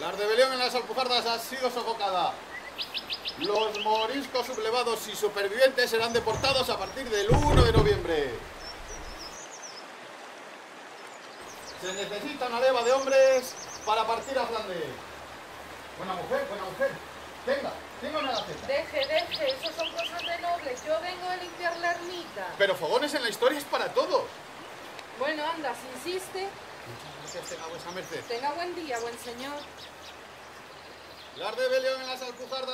La rebelión en las Alpujardas ha sido sofocada. Los moriscos sublevados y supervivientes serán deportados a partir del 1 de noviembre. Se necesita una leva de hombres para partir a Flandes. Buena mujer, buena mujer. Venga, tengo una gaceta. Deje, deje, eso son cosas de nobles. Yo vengo a limpiar la ermita. Pero fogones en la historia es para todos. Bueno, anda, si insiste, Muchas gracias, tenga vuesa merced. tenga buen día, buen señor. La rebelión en las Alpujardas.